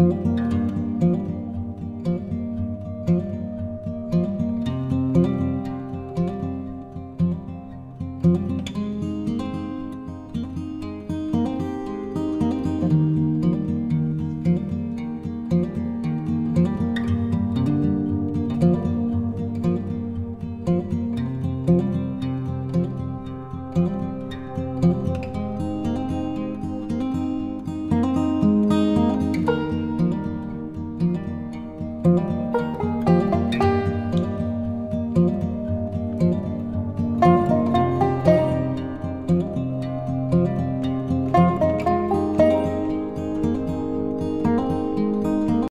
thank you Música